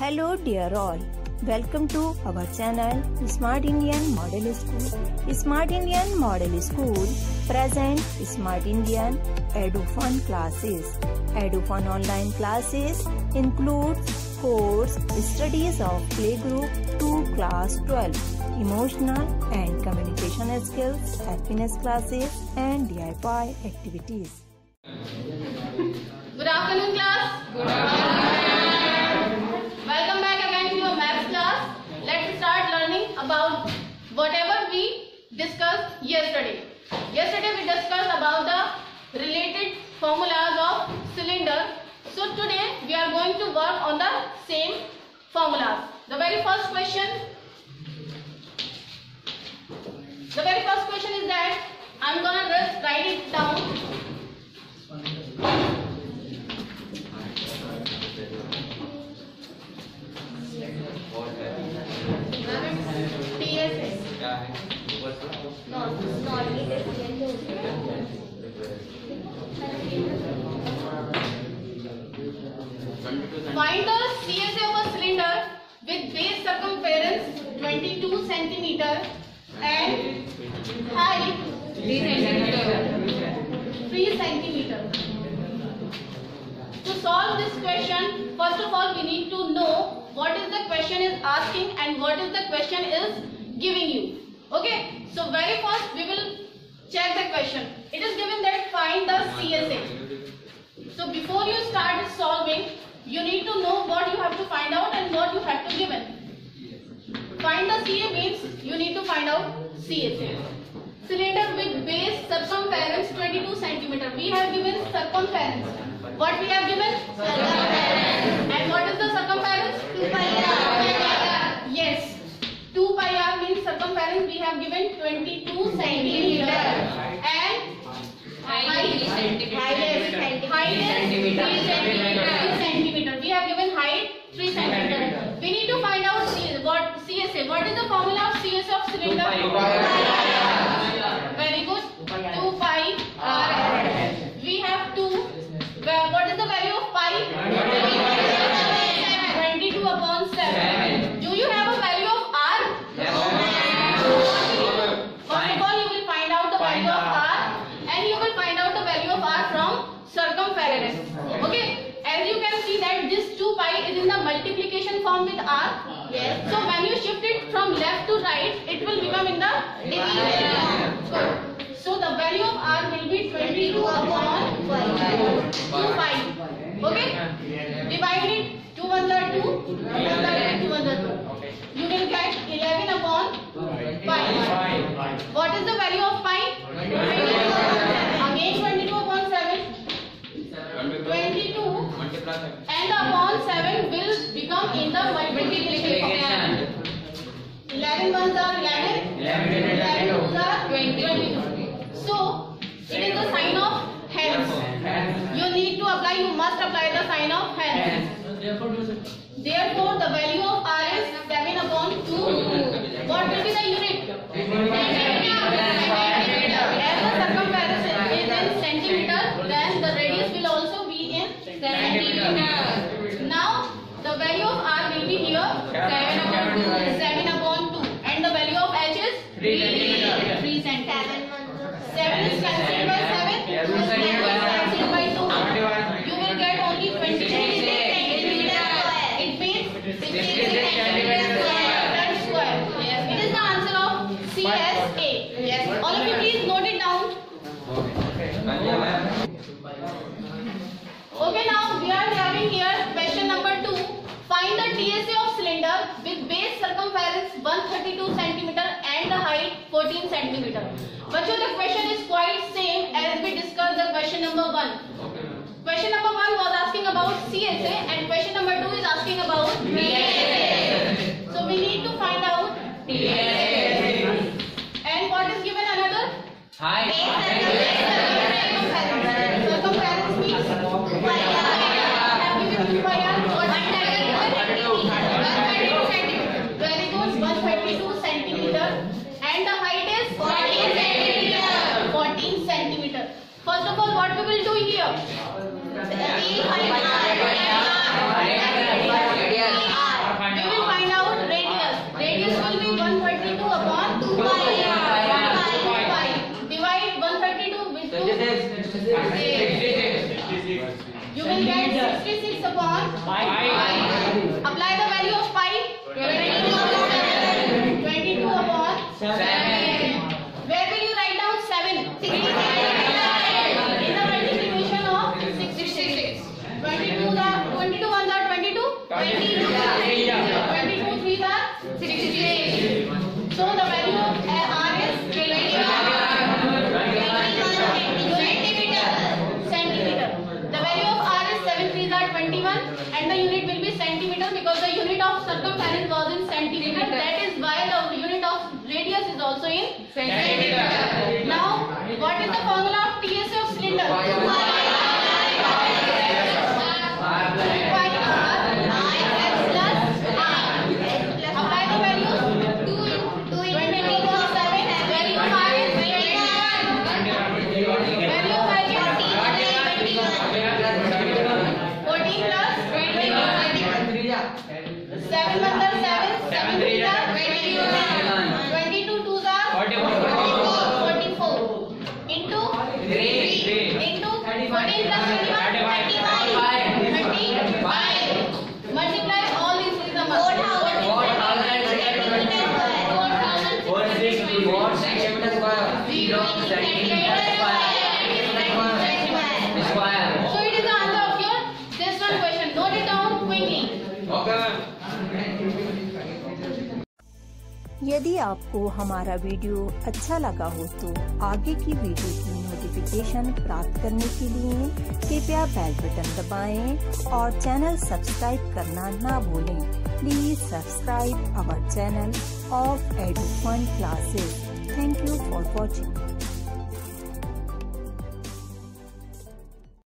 Hello dear all welcome to our channel smart Indian model school smart Indian model school present smart Indian Edufun classes Edufun online classes include course studies of play group to class twelve emotional and communication skills happiness classes and D I Y activities good afternoon class good afternoon discussed yesterday. Yesterday we discussed about the related formulas of cylinder. So today we are going to work on the same formulas. The very first question. The very first question is that I'm gonna write it down TSS. No, no, Find the CSA of a cylinder with base circumference 22 centimeter and height 3 centimeter. To solve this question, first of all we need to know what is the question is asking and what is the question is giving you. Okay, so very first we will check the question. It is given that find the CSA. So before you start solving, you need to know what you have to find out and what you have to given. Find the CA means you need to find out CSA. Cylinder with base circumference 22 centimeter. We have given circumference. What we have given? Circumference. And what is the circumference? 2 pi r. Yes. 2 pi r means circumference we have given 22 centimeter. And height is height is 3 centimeter. 3 centimeter. We have given height 3 centimeter. We need to find out what CSA. What is the formula of CSA see that this 2 pi is in the multiplication form with r. Yes. So when you shift it from left to right, it will become in the division. So the value of r will be 22 upon 2 pi. Okay? Divide it. 2 ones are 2. 2 ones are 2. 2 ones are 2. You will get 11 upon 5. What is the value of pi? 22. Again 22 upon 7. 22 and upon 7 will become in the multiplication form. 11 ones are 11. 11 twos are 22. So, it is the sign of hence. You need to apply, you must apply the sign of hence. Therefore, the value of R is 7 upon 2. What will be the unit? As the circumference is in centimeter, then the radius will also be in centimeter. Now, the value of R will be here 7 upon 2. 7 upon 2. And the value of H is 3, 14 centimeter. बच्चों the question is quite same as we discussed the question number one. Question number one was asking about CSA and question number two is asking about PSA. So we need to find out PSA. And what is given another? Height. Circumference means. Uh, have you been You will get 66 upon Apply the value of pi. 22 upon 7. यदि आपको हमारा video अच्छा लगा हो तो आगे की video की नोटिफिकेशन प्राप्त करने के लिए कृपया बेल बटन दबाएँ और चैनल सब्सक्राइब करना ना भूलें। Please subscribe our channel of Edufun classes thank you for watching